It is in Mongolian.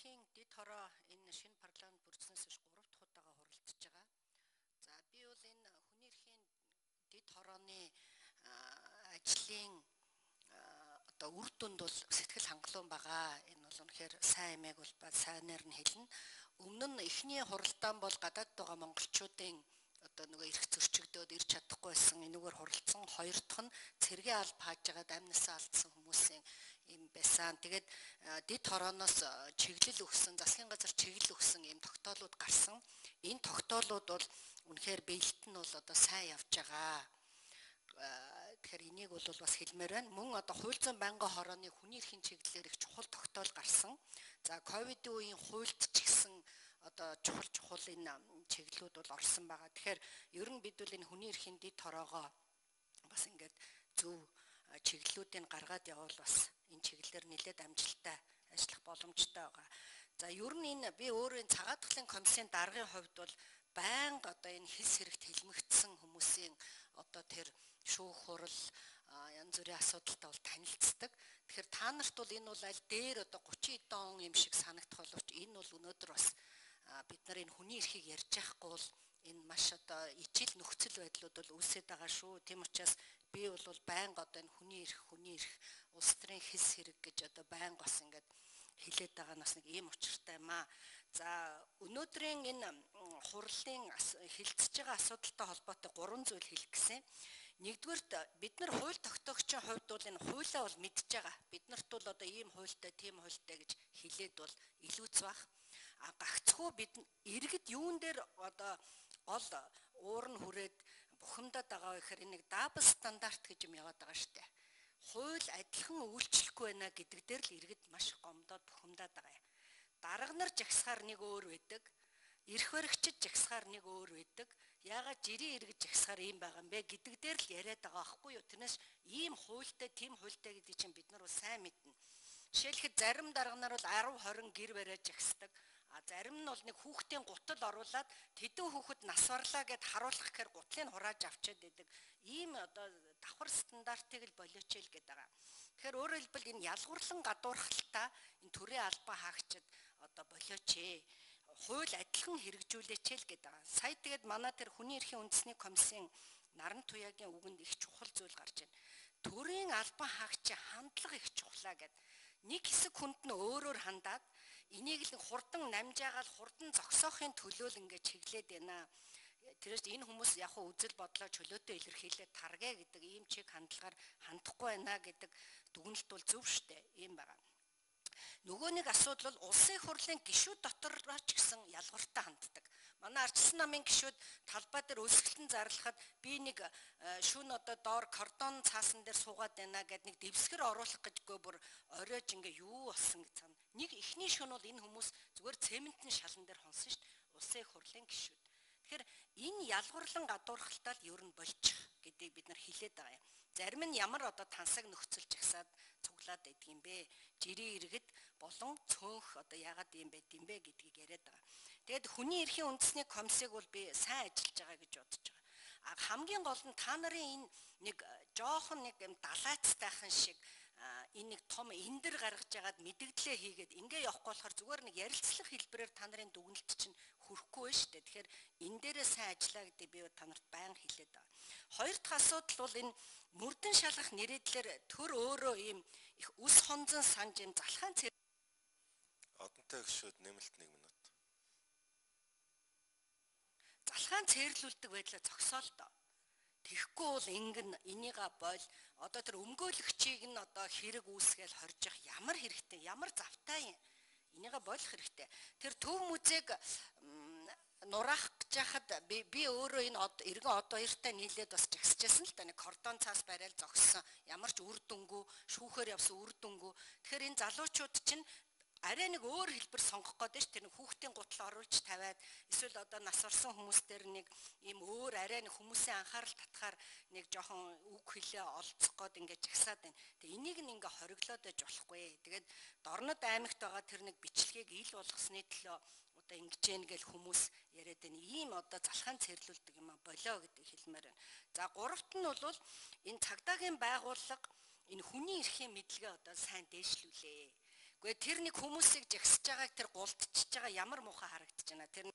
эрхийн дэд хороо энэ шинэ парламент бүрдснээс хойш 3 дахь удаага хуралдаж байгаа. За би бол энэ хүний эрхийн дэд хорооны ажлын одоо үр дүнд бол сэтгэл хангалуун байгаа. Энэ бол үнэхээр сайн эмээг бол сайнаар нь хэлнэ. Өмнө нь эхний хуралдаан бол гадаад байгаа монголчуудын одоо нөгөө эрх зөрчигдөөд ирч чадахгүй байсан энүүгээр хуралдсан. Хоёр дахь нь цэргийн алба хааж байгаад амнасаа алдсан хүмүүсийн юм байсан. Тэгээд дэд хорооноос чиглэл өгсөн, засгийн газар чиглэл өгсөн юм тогтоолууд гарсан. Энэ тогтоолууд бол үнэхээр бэлт нь бол одоо сайн явж байгаа. Тэгэхээр энийг бол бас хэлмээр байна. Мөн одоо хууль зүйн байнгын хорооны хүний эрхийн чиглэлээр их чухал тогтоол гарсан. За ковидын үеийн хуульд ч гэсэн одоо чухал чухал энэ чиглэлүүд бол орсон байгаа. Тэгэхээр ер нь бид бол энэ хүний эрхийн дэд хороогоо бас ингээд зөв чиглэлүүдийг гаргаад явбал бас энэ чиглэлээр нэлээд амжилттай ажиллах боломжтой байгаа. За ер нь энэ би өөрөө цагаат тахлын комиссийн даргын хувьд бол байнга одоо энэ хис хэрэгт хэлмэгдсэн хүмүүсийн одоо тэр шүүх хурал янз бүрийн асуудалтай бол танилцдаг. Тэгэхээр та нарт бол энэ бол аль дээр одоо 30 эдэн он юм шиг санагдах боловч энэ бол өнөөдөр бас бид нар энэ хүний эрхийг ярьж байхгүй бол энэ маш одоо ижил нөхцөл байдлууд бол үүсээд байгаа шүү. Тийм учраас би бол байнга одоо энэ хүний эрх, хүний эрх, улс төрийн хэс хэрэг гэж одоо байнга бас ингээд хилээд байгаа нас нэг ийм учиртай юм аа. За өнөөдрийн энэ хурлын хилцэж байгаа асуудалтай холбоотой гурван зүйл хэлэх гэсэн. Нэгдүгээрт бид нар хууль тогтоогчийн хувьд бол энэ хуулиа бол мэдж байгаа. Бид нарт бол одоо ийм хуультай, тийм хуультай гэж хэлээд бол илүүц бах а гагцхүү бид иргэд юун дээр одоо гол уур нь хүрээд бухимдаад байгаа гэхээр нэг дабл стандарт гэж юм яваад байгаа штэ. Хууль адилхан үйлчлэхгүй байна гэдэг дээр л иргэд маш гомдоод бухимдаад байгаа юм. Дарга нар жагсахаар нэг өөр байдаг. Ирэх баригчид жагсахаар нэг өөр байдаг. Яагаад жирийн иргэж жагсахаар ийм байгаа юм бэ гэдэг дээр л яриад байгаа аахгүй юу. Тэрнээс ийм хуультай, тийм хуультай гэдэг чинь бид нар бол сайн мэднэ. Жишээлхэд зарим дарга нар бол 10 20 гэр бариад жагсдаг. А зарим нь бол нэг хүүхдийн гутал оруулаад тэдэн хүүхэд нас барлаа гэд харуулах гэхээр гутлыг хурааж авчиад байдаг. Ийм одоо давхар стандартыг л болооч л гэдэг байгаа. Тэгэхээр өөрөөр хэлбэл энэ ялгуурлан гадуурхалтаа энэ төрийн албан хаагчид одоо болооч ээ хууль адилхан хэрэгжүүлээч л гэдэг байгаа. Сая тэгээд манай тэр хүний эрхийн үндэсний комиссийн наран туяагийн үгэнд их чухал зүйл гарч байна. Төрийн албан хаагчийн хандлага их чухлаа гэд нэг хэсэг хүнд нь өөрөөр хандаад энийг л хурдан намжаагаал хурдан зогсоохын төлөө л ингээд чиглээд байна. Тэрээс энэ хүмүүс яг хөө үзэл бодлоо чөлөөтэй илэрхийлээд таргэ гэдэг ийм чиг хандлагаар хандахгүй байна гэдэг дүгнэлт бол зөв шттэ. Ийм байгаа. Нөгөө нэг асуудал бол улсын хурлын гишүүд дотороо ч гэсэн ялгууртай ханддаг. Манай ардчилсан намын гишүүд талбай дээр өсгөлтөн зарлахад би нэг э, шүн одоо доор кордон цаасан дээр суугаад байна гэд нэг дэвсгэр оруулах гэжгүй бүр оройж ингээ юу болсон гэж цаана. Нэг ихний шүн бол энэ хүмүүс зүгээр цементийн шалан дээр хонсон шүү дээ. Улсын хурлын гишүүд. Тэгэхээр энэ ялгуурлан гадуурхалтаа л ер нь болчих гэдгийг бид нар хилээд байгаа юм. Зарим нь ямар одоо тансаг нөхцөлж агсаад цуглаад байдаг юм бэ? Жирийн иргэд болон цөөнх одоо яагаад юм байд юм бэ гэдгийг яриад байгаа. Тэгэд хүний эрхийн үндэсний комиссийг бол би сайн ажиллаж байгаа гэж бодож байгаа. А хамгийн гол нь та нарын энэ нэг жоохон нэг юм далайцтайхан шиг энэ нэг том эндэр гаргаж ягаад мэдгдлээ хийгээд ингээ явахгүй болохоор зүгээр нэг ярилцлах хэлбэрээр та нарын дүгнэлт чинь хүрхгүй байна шүү дээ. Тэгэхээр энэ дээрээ сайн ажиллаа гэдэг би та нарт баян хэлээд байгаа. Хоёр дахь асуудал бол энэ мөрдөн шалгах нэрэдлэр төр өөрөө ийм их үс хонзон санж юм залхаан цэр одонтой гişүүд нэмэлт 1 минут. Залхаан цэрлүүлдэг байдлаа зогсоол доо. Тэгэхгүй бол ингэн энийга бойл одоо тэр өмгөөлөгчийг нь одоо хэрэг үүсгээл хорж явах ямар хэрэгтэй ямар завтай юм? Энийга болох хэрэгтэй. Тэр төв музейг нураах гэж хахад би би өөрөө энэ эргэн од хоёртай нийлээд бас жагсажсэн л да нэг кордон цаас барайл зогссон. Ямар ч үр дүнгүй шүүхээр явсан үр дүнгүй. Тэгэхээр энэ залуучууд чинь арай нэг өөр хэлбэр сонгох гээд ш тэр нэг хүүхдийн гутал оруулж тавиад эсвэл одоо нас орсон хүмүүс дээр нэг ийм өөр арай нэг хүмүүсийн анхаарал татахаар нэг жоохон үг хэлээ олцох гээд ингээд жагсаад байна. Тэгээ энийг нь ингээ хориглоод байж болохгүй. Тэгээд Дорнод аймагт байгаа тэр нэг бичлэгийг ил болгосны төлөө одоо ингэж гэн гэл хүмүүс яриад байна. Ийм одоо залхаан цэрлүүлдэг юм а болоо гэдэг хэлмээр байна. За гуравт нь бол энэ цагдаагийн байгууллага энэ хүний эрхийн мэдлэгээ одоо сайн дээшлүүлээ Гэхдээ тэр нэг хүмүүсийг жагсаж байгааг тэр гулдчихж байгаа ямар муухай харагдаж байна. Тэр